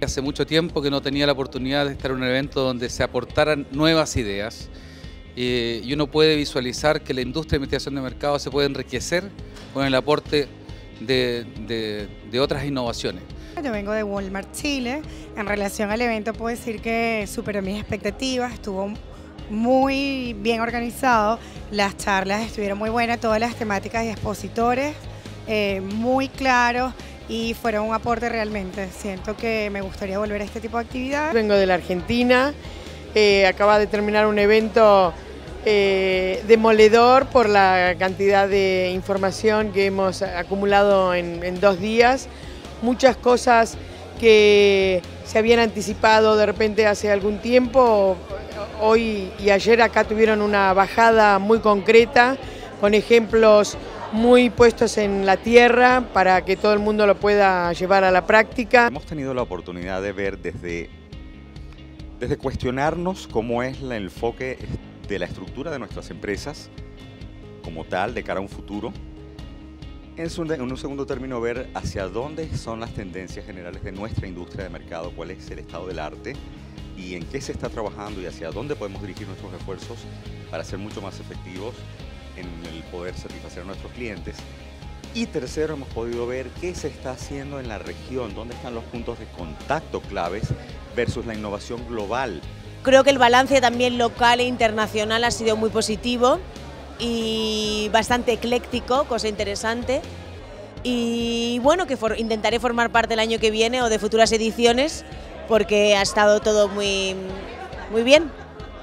Hace mucho tiempo que no tenía la oportunidad de estar en un evento donde se aportaran nuevas ideas eh, y uno puede visualizar que la industria de investigación de mercado se puede enriquecer con el aporte de, de otras innovaciones. Yo vengo de Walmart Chile. En relación al evento puedo decir que superó mis expectativas, estuvo muy bien organizado, las charlas estuvieron muy buenas, todas las temáticas y expositores eh, muy claros y fueron un aporte realmente. Siento que me gustaría volver a este tipo de actividad. Vengo de la Argentina, eh, acaba de terminar un evento eh, demoledor por la cantidad de información que hemos acumulado en dos días. Muchas cosas que se habían anticipado de repente hace algún tiempo, hoy y ayer acá tuvieron una bajada muy concreta, con ejemplos muy puestos en la tierra para que todo el mundo lo pueda llevar a la práctica. Hemos tenido la oportunidad de ver desde, desde cuestionarnos cómo es el enfoque de la estructura de nuestras empresas como tal de cara a un futuro, en, un segundo término, ver hacia dónde son las tendencias generales de nuestra industria de mercado, cuál es el estado del arte y en qué se está trabajando y hacia dónde podemos dirigir nuestros esfuerzos para ser mucho más efectivos en el poder satisfacer a nuestros clientes. Y tercero, hemos podido ver qué se está haciendo en la región, dónde están los puntos de contacto claves versus la innovación global. Creo que el balance también local e internacional ha sido muy positivo y bastante ecléctico, cosa interesante. Y bueno, que intentaré formar parte el año que viene o de futuras ediciones porque ha estado todo muy, muy bien.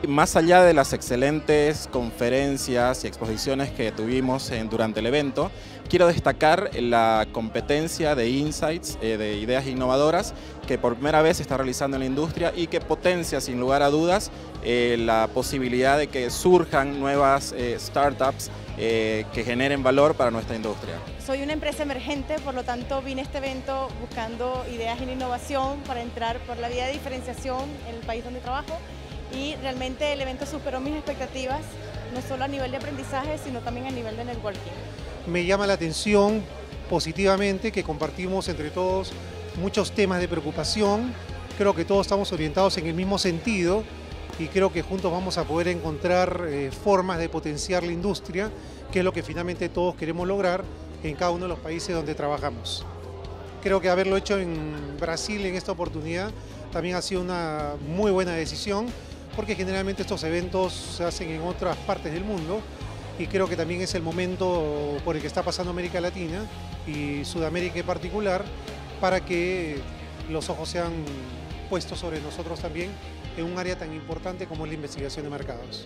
Más allá de las excelentes conferencias y exposiciones que tuvimos durante el evento, quiero destacar la competencia de insights, eh, de ideas innovadoras, que por primera vez se está realizando en la industria y que potencia sin lugar a dudas eh, la posibilidad de que surjan nuevas eh, startups que generen valor para nuestra industria. Soy una empresa emergente, por lo tanto vine a este evento buscando ideas en innovación para entrar por la vía de diferenciación en el país donde trabajo y realmente el evento superó mis expectativas, no solo a nivel de aprendizaje, sino también a nivel de networking. Me llama la atención positivamente que compartimos entre todos muchos temas de preocupación, creo que todos estamos orientados en el mismo sentido y creo que juntos vamos a poder encontrar eh, formas de potenciar la industria, que es lo que finalmente todos queremos lograr en cada uno de los países donde trabajamos. Creo que haberlo hecho en Brasil en esta oportunidad también ha sido una muy buena decisión porque generalmente estos eventos se hacen en otras partes del mundo y creo que también es el momento por el que está pasando América Latina y Sudamérica en particular para que los ojos sean puestos sobre nosotros también en un área tan importante como es la investigación de mercados.